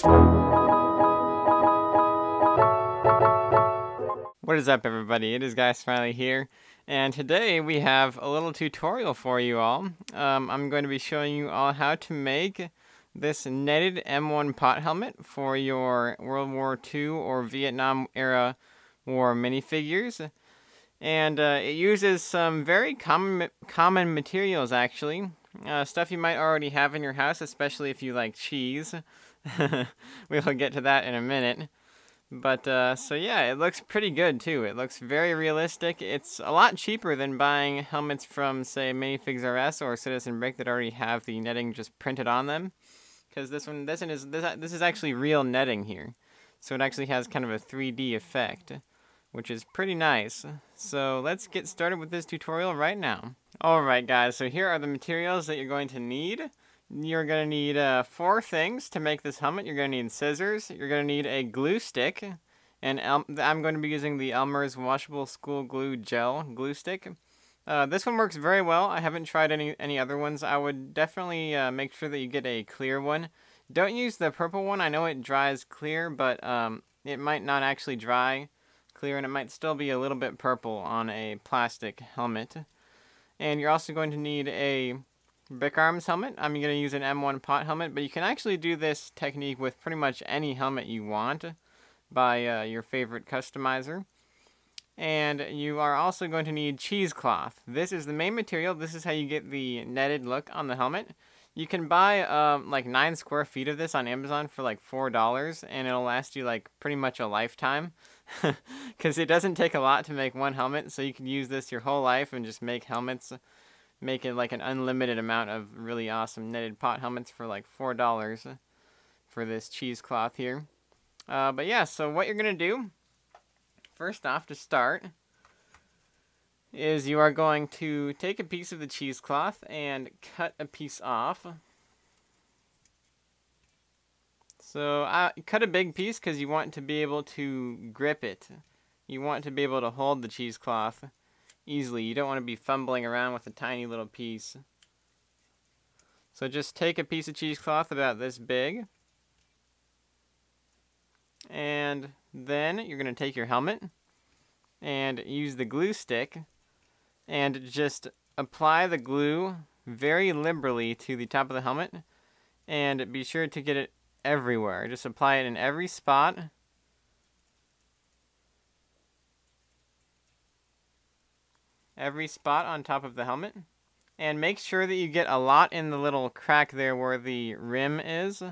What is up everybody, it is Guy Smiley here, and today we have a little tutorial for you all. Um, I'm going to be showing you all how to make this netted M1 pot helmet for your World War II or Vietnam era war minifigures. And uh, it uses some very common, common materials actually, uh, stuff you might already have in your house, especially if you like cheese. we'll get to that in a minute. But, uh, so yeah, it looks pretty good too. It looks very realistic. It's a lot cheaper than buying helmets from, say, Minifigs RS or Citizen Brick that already have the netting just printed on them. Because this one, this one is, this, this is actually real netting here. So it actually has kind of a 3D effect, which is pretty nice. So let's get started with this tutorial right now. Alright guys, so here are the materials that you're going to need. You're going to need uh, four things to make this helmet. You're going to need scissors. You're going to need a glue stick. And El I'm going to be using the Elmer's Washable School Glue Gel glue stick. Uh, this one works very well. I haven't tried any, any other ones. I would definitely uh, make sure that you get a clear one. Don't use the purple one. I know it dries clear, but um, it might not actually dry clear, and it might still be a little bit purple on a plastic helmet. And you're also going to need a BrickArms helmet. I'm going to use an M1 pot helmet, but you can actually do this technique with pretty much any helmet you want by uh, your favorite customizer. And you are also going to need cheesecloth. This is the main material. This is how you get the netted look on the helmet. You can buy um, like 9 square feet of this on Amazon for like $4, and it'll last you like pretty much a lifetime. Because it doesn't take a lot to make one helmet, so you can use this your whole life and just make helmets make it like an unlimited amount of really awesome netted pot helmets for like four dollars for this cheesecloth here. Uh, but yeah, so what you're gonna do first off to start is you are going to take a piece of the cheesecloth and cut a piece off. So uh, cut a big piece because you want to be able to grip it. You want to be able to hold the cheesecloth easily. You don't want to be fumbling around with a tiny little piece. So just take a piece of cheesecloth about this big. And then you're going to take your helmet and use the glue stick and just apply the glue very liberally to the top of the helmet and be sure to get it everywhere. Just apply it in every spot every spot on top of the helmet. And make sure that you get a lot in the little crack there where the rim is.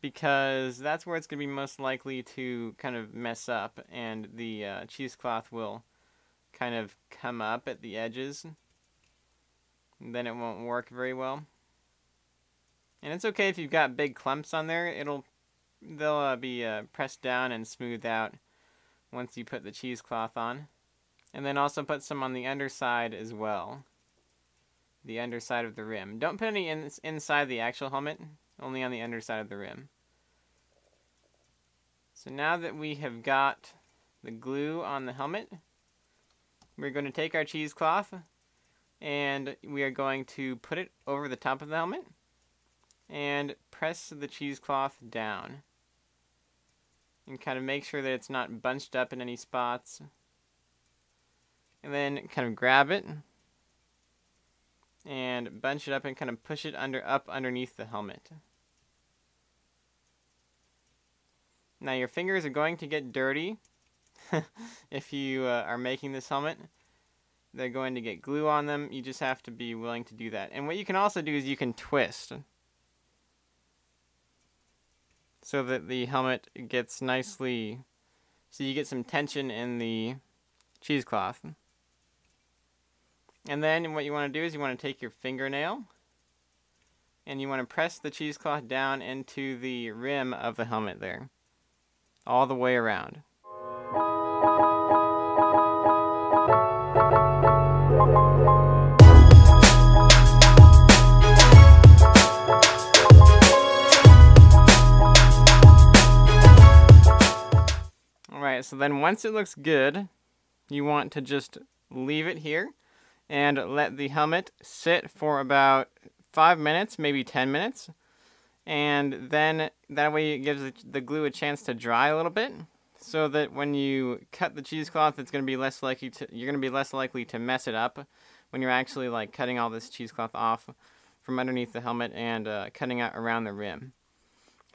Because that's where it's going to be most likely to kind of mess up. And the uh, cheesecloth will kind of come up at the edges. then it won't work very well. And it's okay if you've got big clumps on there. It'll They'll uh, be uh, pressed down and smoothed out once you put the cheesecloth on. And then also put some on the underside as well. The underside of the rim. Don't put any in, inside the actual helmet, only on the underside of the rim. So now that we have got the glue on the helmet, we're going to take our cheesecloth and we are going to put it over the top of the helmet and press the cheesecloth down. And kind of make sure that it's not bunched up in any spots and then kind of grab it and bunch it up and kind of push it under up underneath the helmet. Now your fingers are going to get dirty if you uh, are making this helmet. They're going to get glue on them. You just have to be willing to do that. And what you can also do is you can twist so that the helmet gets nicely so you get some tension in the cheesecloth. And then what you want to do is you want to take your fingernail and you want to press the cheesecloth down into the rim of the helmet there. All the way around. Alright, so then once it looks good, you want to just leave it here and let the helmet sit for about five minutes, maybe 10 minutes. and then that way it gives the glue a chance to dry a little bit so that when you cut the cheesecloth it's going to be less likely to you're going to be less likely to mess it up when you're actually like cutting all this cheesecloth off from underneath the helmet and uh, cutting out around the rim.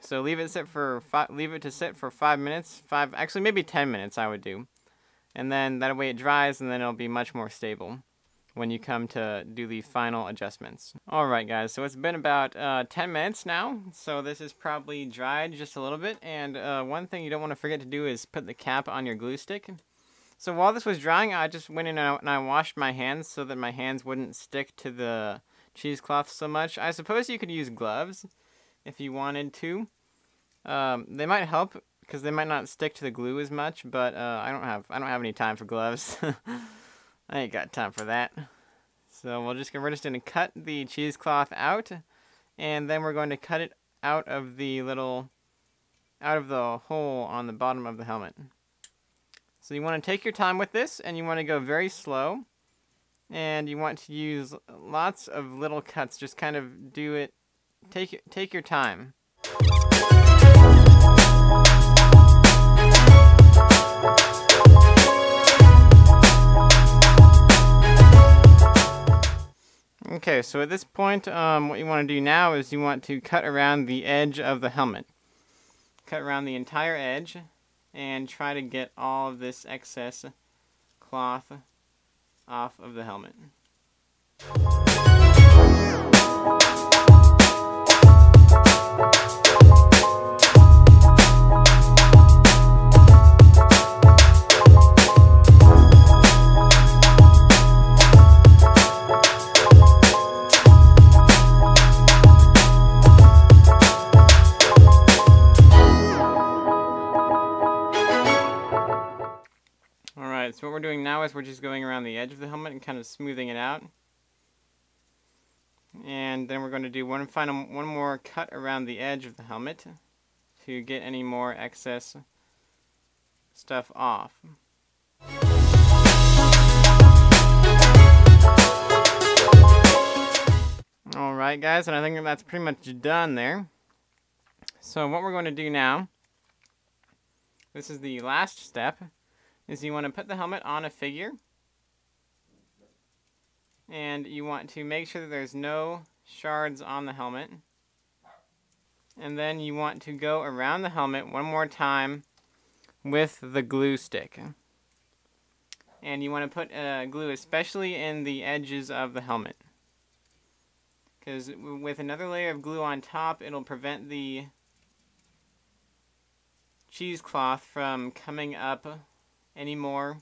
So leave it sit for five, leave it to sit for five minutes, five actually maybe ten minutes I would do, and then that way it dries and then it'll be much more stable when you come to do the final adjustments. Alright guys, so it's been about uh, 10 minutes now, so this is probably dried just a little bit, and uh, one thing you don't want to forget to do is put the cap on your glue stick. So while this was drying, I just went in and I washed my hands so that my hands wouldn't stick to the cheesecloth so much. I suppose you could use gloves if you wanted to. Um, they might help because they might not stick to the glue as much, but uh, I don't have I don't have any time for gloves. I ain't got time for that. So we'll just we're just gonna cut the cheesecloth out, and then we're going to cut it out of the little, out of the hole on the bottom of the helmet. So you want to take your time with this, and you want to go very slow, and you want to use lots of little cuts. Just kind of do it. Take take your time. Okay, so at this point, um, what you want to do now is you want to cut around the edge of the helmet. Cut around the entire edge and try to get all of this excess cloth off of the helmet. So what we're doing now is we're just going around the edge of the helmet and kind of smoothing it out. And then we're going to do one final, one more cut around the edge of the helmet to get any more excess stuff off. Alright guys, and I think that's pretty much done there. So what we're going to do now, this is the last step, is you want to put the helmet on a figure. And you want to make sure that there's no shards on the helmet. And then you want to go around the helmet one more time with the glue stick. And you want to put uh, glue especially in the edges of the helmet. Because with another layer of glue on top it'll prevent the cheesecloth from coming up anymore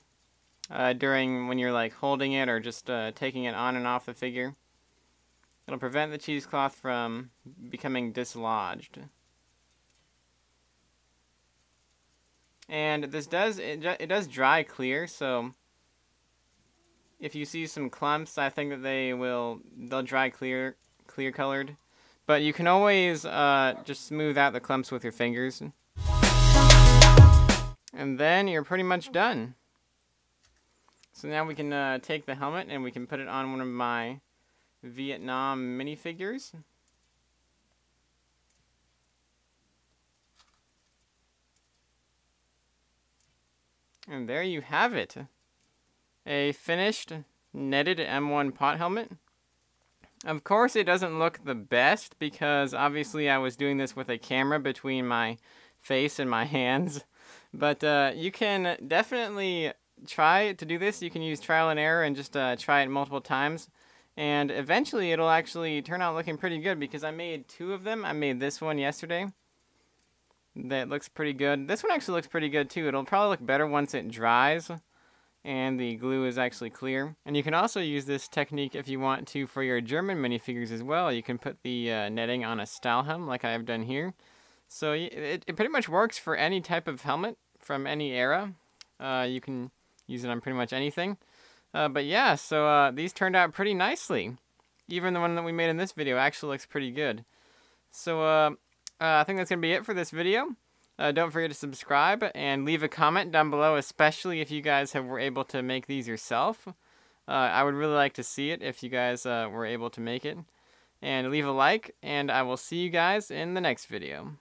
uh, during when you're like holding it or just uh, taking it on and off the figure. It'll prevent the cheesecloth from becoming dislodged. And this does it, it does dry clear, so if you see some clumps, I think that they will they'll dry clear clear colored. But you can always uh, just smooth out the clumps with your fingers. And then you're pretty much done. So now we can uh, take the helmet and we can put it on one of my Vietnam minifigures. And there you have it. A finished netted M1 pot helmet. Of course it doesn't look the best because obviously I was doing this with a camera between my face and my hands. But uh, you can definitely try to do this. You can use trial and error and just uh, try it multiple times. And eventually it'll actually turn out looking pretty good because I made two of them. I made this one yesterday. That looks pretty good. This one actually looks pretty good too. It'll probably look better once it dries and the glue is actually clear. And you can also use this technique if you want to for your German minifigures as well. You can put the uh, netting on a Stahlhelm like I have done here. So it, it pretty much works for any type of helmet from any era. Uh, you can use it on pretty much anything. Uh, but yeah, so uh, these turned out pretty nicely. Even the one that we made in this video actually looks pretty good. So uh, uh, I think that's going to be it for this video. Uh, don't forget to subscribe and leave a comment down below, especially if you guys have, were able to make these yourself. I would really like to see it if you guys were able to make it. and leave a like, and I will see you guys in the next video.